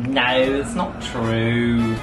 No, it's not true.